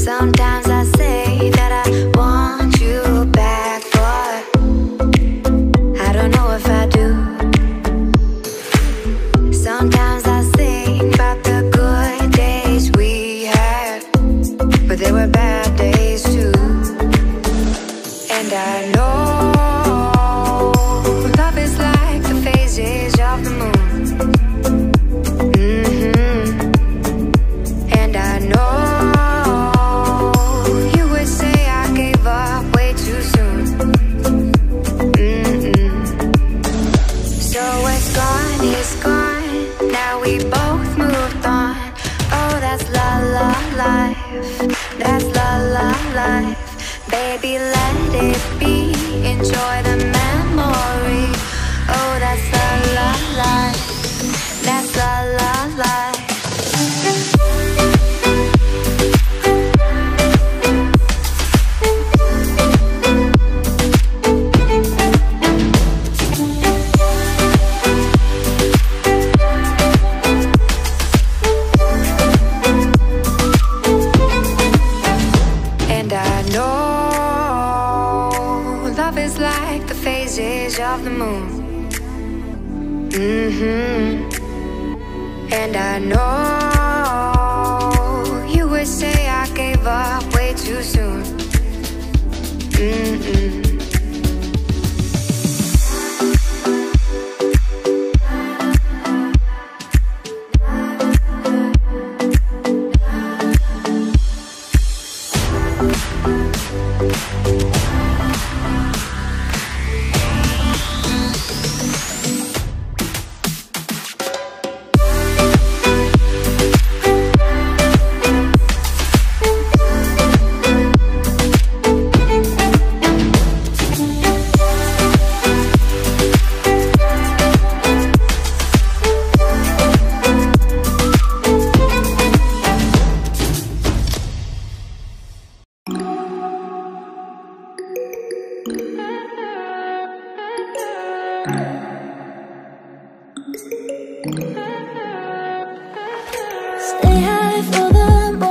Sometimes life. Baby, let it be. Enjoy the the moon. hmm And I know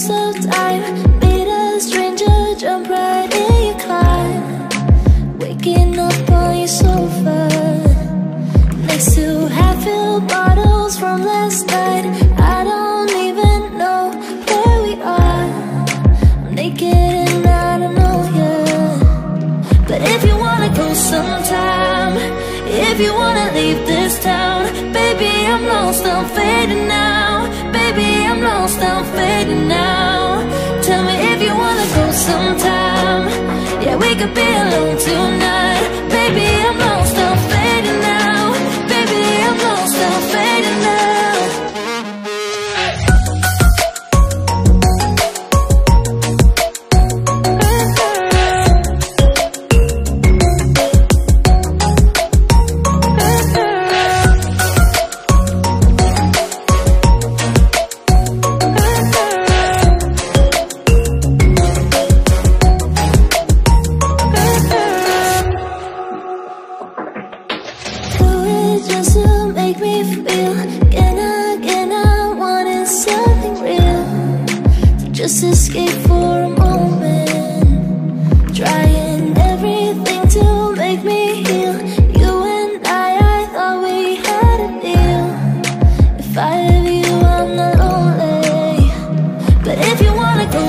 most of time. Meet a stranger, jump right in your climb. Waking up on your sofa. Next to half-filled bottles from last night. I don't even know where we are. I'm naked and I don't know yet. But if you wanna go sometime, if you wanna leave this town, baby, I'm lost, I'm fading now. Lost, I'm fading now. Tell me if you wanna go sometime. Yeah, we could be alone tonight. Baby, I'm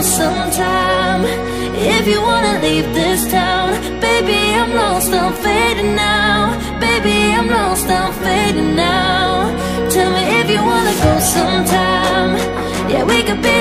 sometime If you wanna leave this town Baby, I'm lost, I'm fading now. Baby, I'm lost, I'm fading now. Tell me if you wanna go sometime. Yeah, we could be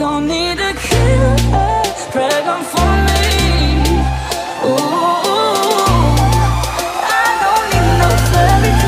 don't need a killer Pray on for me. Ooh, I don't need no fairy